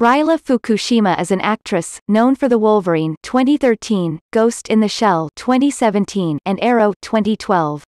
Ryla Fukushima is an actress, known for The Wolverine 2013, Ghost in the Shell 2017, and Arrow 2012.